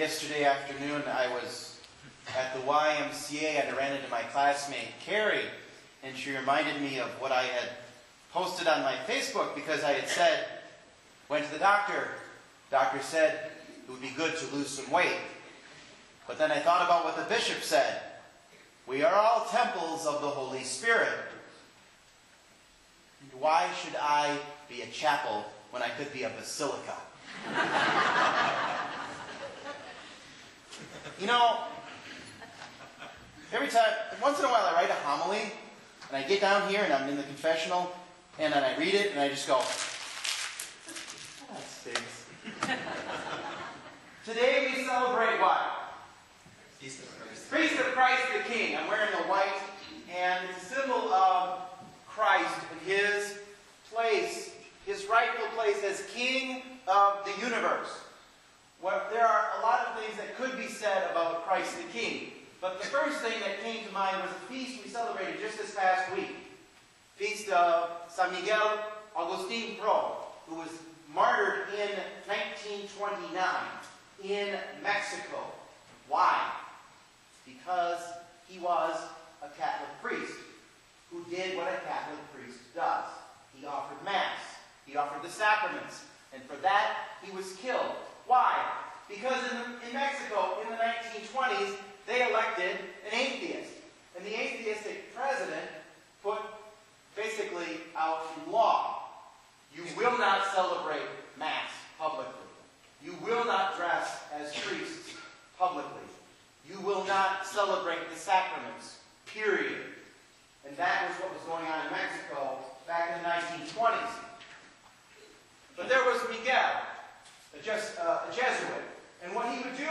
yesterday afternoon I was at the YMCA and I ran into my classmate Carrie, and she reminded me of what I had posted on my Facebook because I had said, went to the doctor. Doctor said it would be good to lose some weight. But then I thought about what the bishop said. We are all temples of the Holy Spirit. And why should I be a chapel when I could be a basilica? you know, every time, once in a while I write a homily, and I get down here and I'm in the confessional, and then I read it, and I just go, that stinks. Today we celebrate what? Feast of Christ. Priest of Christ the King. I'm wearing the white, and it's a symbol of Christ and his place, his rightful place as King of the universe. What, there are a lot of things that could be said about Christ the King. But the first thing that came to mind was a feast we celebrated just this past week. Feast of San Miguel Agustin Pro, who was martyred in 1929 in Mexico. Why? Because he was a Catholic priest who did what a Catholic priest does. He offered Mass. He offered the sacraments. And for that, he was killed. Why? Because in, in Mexico, in the 1920s, they elected an atheist. And the atheistic president put basically out law. You will not celebrate Mass publicly. You will not dress as priests publicly. You will not celebrate the sacraments, period. And that was what was going on in Mexico back in the 1920s. But there was Miguel, a, Jes- uh, a Jesuit. And what he would do,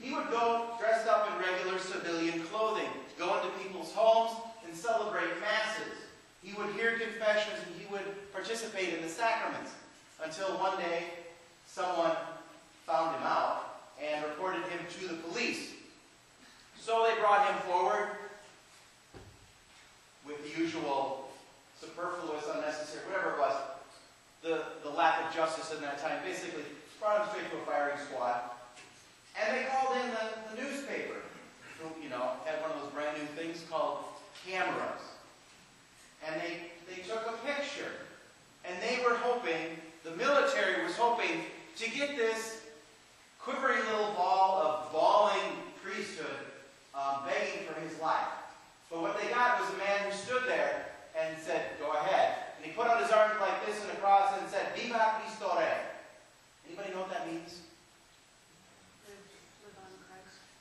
he would go dressed up in regular civilian clothing, go into people's homes and celebrate masses. He would hear confessions and he would participate in the sacraments until one day someone found him out and reported him to the police. So they brought him forward with the usual superfluous, unnecessary, whatever it was, the, the lack of justice in that time. Basically, brought him straight to a firing squad. And they called in the, the newspaper, who, you know, had one of those brand new things called cameras. And they, they took a picture. And they were hoping, the military was hoping to get this quivering little ball of bawling priesthood um, begging for his life. But what they got was a man who stood there and said, Go ahead. And he put out his arms like this in a cross and said, Viva Cristo Rey. Anybody know what that means?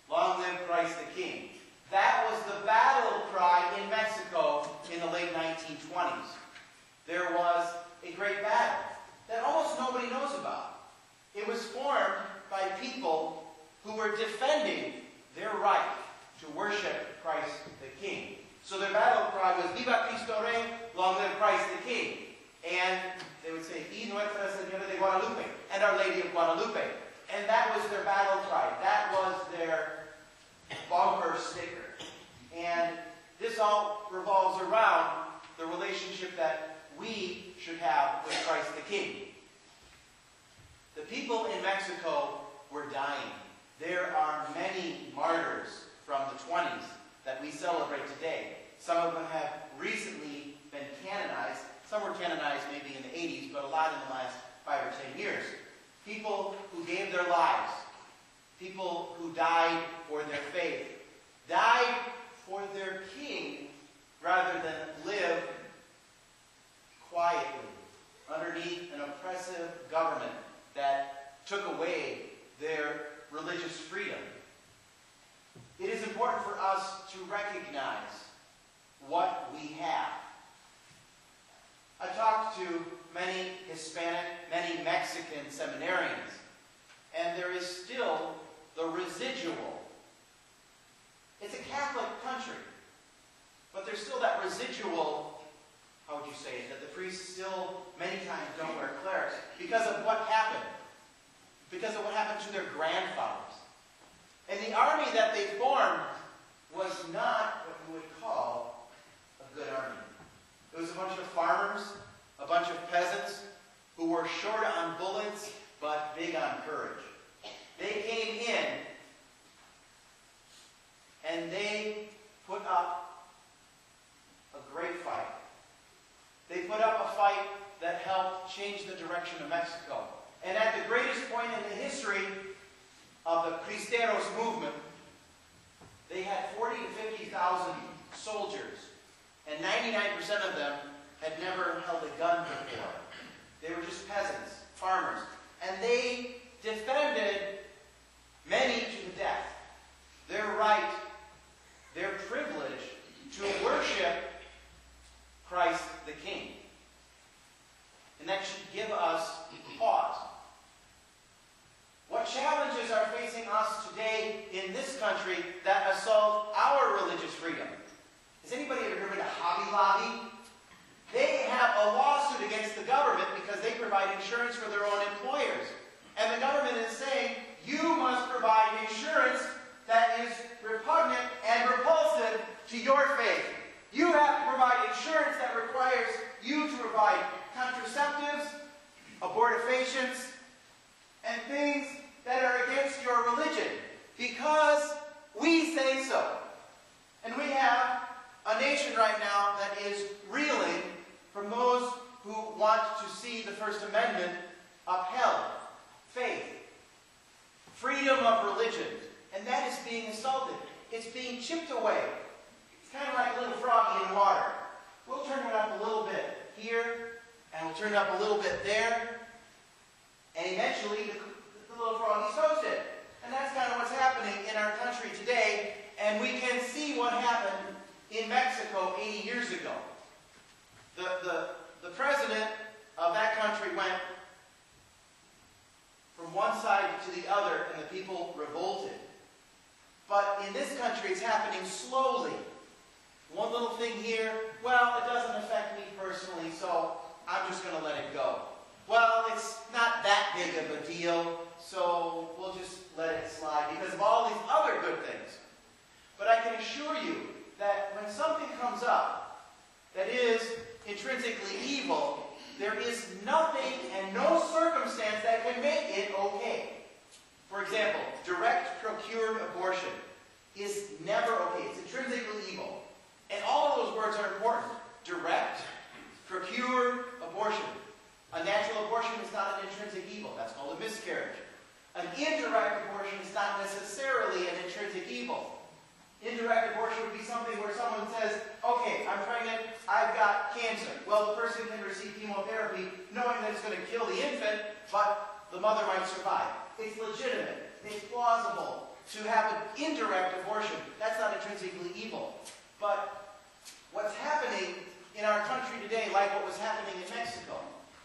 Long live Christ the King. That was the battle cry in Mexico in the late 1920s. There was a great battle that almost nobody knows about. It was formed by people who were defending their right to worship Christ the King. So their battle cry was Viva Cristo Rey, long live Christ the King. And they would say, Y Nuestra Señora de Guadalupe, and Our Lady of Guadalupe. And that was their battle cry. That was their bumper sticker. And this all revolves around the relationship that we should have with Christ the King. The people in Mexico were dying. There are many martyrs from the 20s that we celebrate today. Some of them have recently been canonized. Some were canonized maybe in the 80s, but a lot in the last five or ten years. People who gave their lives, people who died for their faith, died for their king rather than live quietly underneath an oppressive government that took away their religious freedom. It is important for us to recognize what we have. I talked to many Hispanic, many Mexican seminarians, and there is still the residual. It's a Catholic country, but there's still that residual, how would you say it, that the priests still many times don't wear clerics because of what happened. Because of what happened to their grandfathers. And the army that they formed was not what you would call a good army. It was a bunch of farmers, a bunch of peasants who were short on bullets but big on courage. They came in and they put up a great fight. They put up a fight that helped change the direction of Mexico. And at the greatest point in the history of the Cristeros movement, they had 40 to 50,000 soldiers, and 99% of them had never held a gun before. They were just peasants, farmers, and they defended many to the death. Their right, their privilege to worship Christ the King. And that should give us pause. What challenges are facing us today in this country that assault our religious freedom? Has anybody ever heard of Hobby Lobby? They have a lawsuit against the government because they provide insurance for their own employers. And the government is saying, you must provide insurance that is repugnant and repulsive to your faith. You have to provide insurance that requires you to provide contraceptives, abortifacients, and things that are against your religion because we say so. And we have a nation right now that is reeling from those who want to see the First Amendment upheld. Faith, freedom of religion, and that is being assaulted. It's being chipped away. It's kind of like a little froggy in water. We'll turn it up a little bit here, and we'll turn it up a little bit there, and eventually the, the little froggy's toasted. And that's kind of what's happening in our country today, and we can see what happened in Mexico 80 years ago. The, the, the president of that country went from one side to the other, and the people revolted. But in this country, it's happening slowly. One little thing here, well, it doesn't affect me personally, so I'm just going to let it go. Well, it's not that big of a deal, so we'll just let it slide because of all these other good things. But I can assure you that when something comes up that is intrinsically evil, there is nothing and no circumstance that can make it okay. For example, direct procured abortion is never okay. It's intrinsically evil. And all of those words are important. Direct, procured abortion. A natural abortion is not an intrinsic evil. That's called a miscarriage. An indirect abortion is not necessarily an intrinsic evil. Indirect abortion would be something where someone says, okay, I'm pregnant, I've got cancer. Well, the person can receive chemotherapy knowing that it's going to kill the infant, but the mother might survive. It's legitimate. It's plausible to have an indirect abortion. That's not intrinsically evil. But what's happening in our country today, like what was happening in Mexico,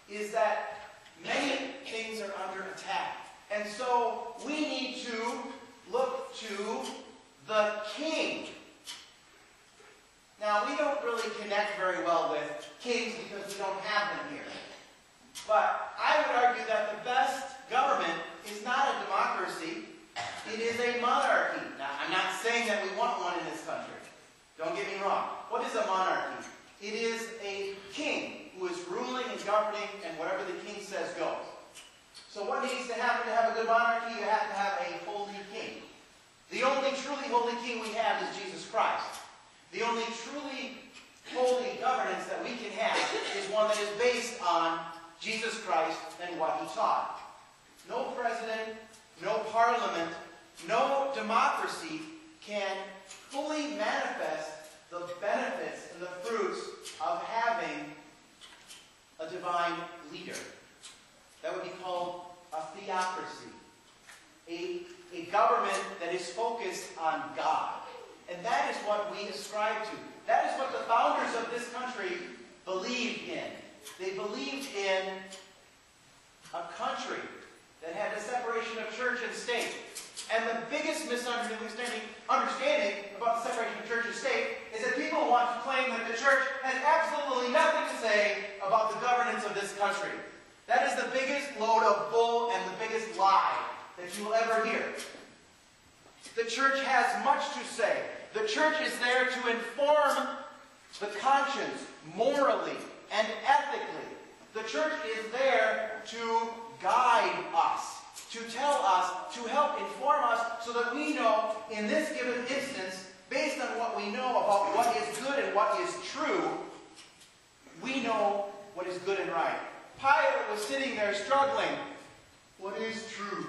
is that many things are under attack. And so we need to look to the king. Now, we don't really connect very well with kings because we don't have them here. But I would argue that the best government is not a democracy, it is a monarchy. Now, I'm not saying that we want one in this country. Don't get me wrong. What is a monarchy? It is a king who is ruling and governing, and whatever the king says goes. So what needs to happen to have a good monarchy? You have to have a holy king. The only truly holy king we have is Jesus Christ. The only truly holy governance that we can have is one that is based on Jesus Christ and what he taught. No president, no parliament, no democracy can fully manifest the benefits and the fruits of having a divine leader. That would be called a theocracy. A, a government that is focused on God. And that is what we ascribe to. That is what the founders of this country believed in. They believed in a country that had a separation of church and state. And the biggest misunderstanding understanding about the separation of church and state is that people want to claim that the church has absolutely nothing to say about the governance of this country. That is the biggest load of bull and the biggest lie that you will ever hear. The church has much to say. The church is there to inform the conscience morally and ethically. The church is there to guide us, to tell us to help inform us so that we know, in this given instance, on what we know about what is good and what is true, we know what is good and right. Pilate was sitting there struggling. What is true?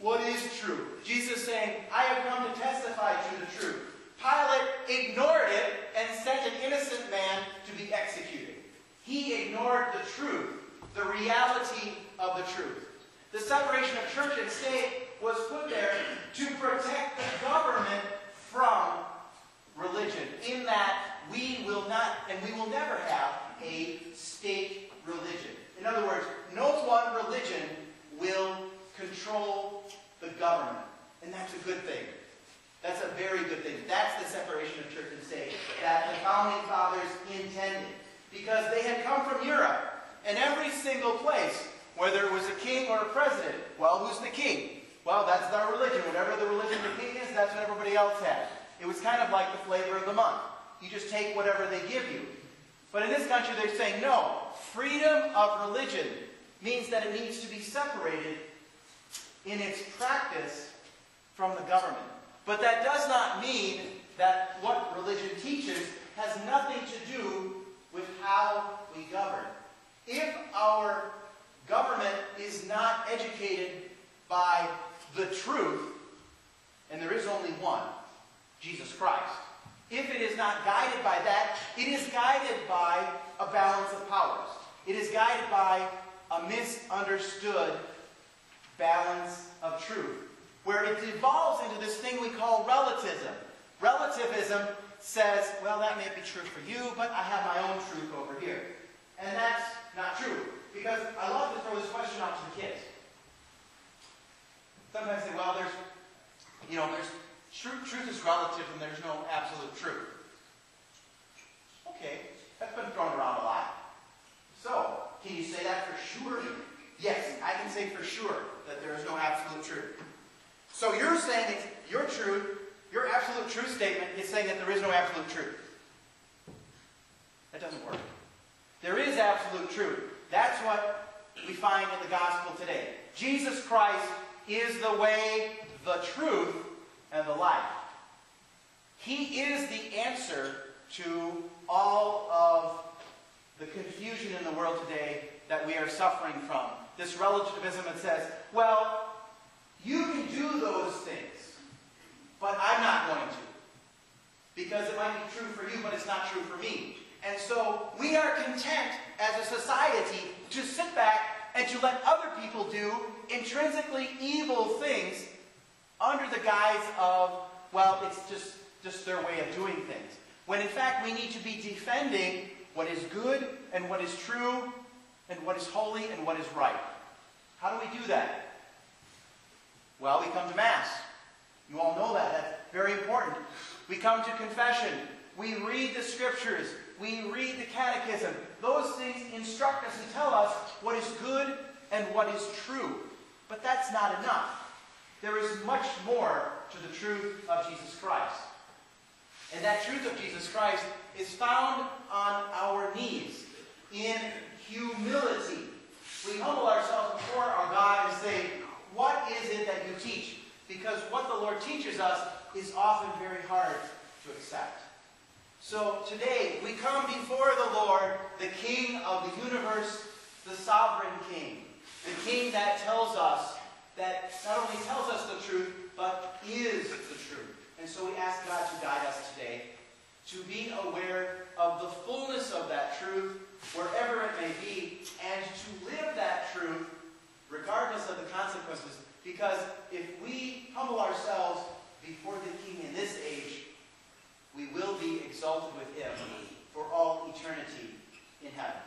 What is true? Jesus saying, I have come to testify to the truth. Pilate ignored it and sent an innocent man to be executed. He ignored the truth, the reality of the truth. The separation of church and state was put there to protect the government from religion, in that we will not, and we will never have, a state religion. In other words, no one religion will control the government. And that's a good thing. That's a very good thing. That's the separation of church and state that the founding fathers intended. Because they had come from Europe. And every single place, whether it was a king or a president, well, who's the king? Well, that's their religion. Whatever the religion of the king is, that's what everybody else had. It was kind of like the flavor of the month. You just take whatever they give you. But in this country, they're saying, no, freedom of religion means that it needs to be separated in its practice from the government. But that does not mean that what religion teaches has nothing to do with how we govern. If our government is not educated by the truth, and there is only one, Jesus Christ, if it is not guided by that, it is guided by a balance of powers. It is guided by a misunderstood balance of truth, where it evolves into this thing we call relativism. Relativism says, well, that may be true for you, but I have my own truth over here. And that's not true, because I love to throw this question out to the kids. Sometimes they say, well, there's, you know, there's truth, truth is relative and there's no absolute truth. Okay, that's been thrown around a lot. So, can you say that for sure? Yes, I can say for sure that there is no absolute truth. So you're saying it's your truth, your absolute truth statement is saying that there is no absolute truth. That doesn't work. There is absolute truth. That's what we find in the gospel today. Jesus Christ is the way, the truth, and the life. He is the answer to all of the confusion in the world today that we are suffering from. This relativism that says, well, you can do those things, but I'm not going to. Because it might be true for you, but it's not true for me. And so we are content as a society to sit back and to let other people do intrinsically evil things under the guise of, well, it's just, just their way of doing things. When in fact we need to be defending what is good and what is true and what is holy and what is right. How do we do that? Well, we come to Mass. You all know that. That's very important. We come to confession. We read the scriptures. We read the catechism. Those things instruct us and tell us what is good and what is true. But that's not enough. There is much more to the truth of Jesus Christ. And that truth of Jesus Christ is found on our knees in humility. We humble ourselves before our God and say, What is it that you teach? Because what the Lord teaches us is often very hard to accept. So today, we come before the Lord, the King of the universe, the sovereign King. The King that tells us, that not only tells us the truth, but is the truth. And so we ask God to guide us today to be aware of the fullness of that truth, wherever it may be, and to live that truth regardless of the consequences. Because if we humble ourselves before the King in this age, we will be exalted with him for all eternity in heaven.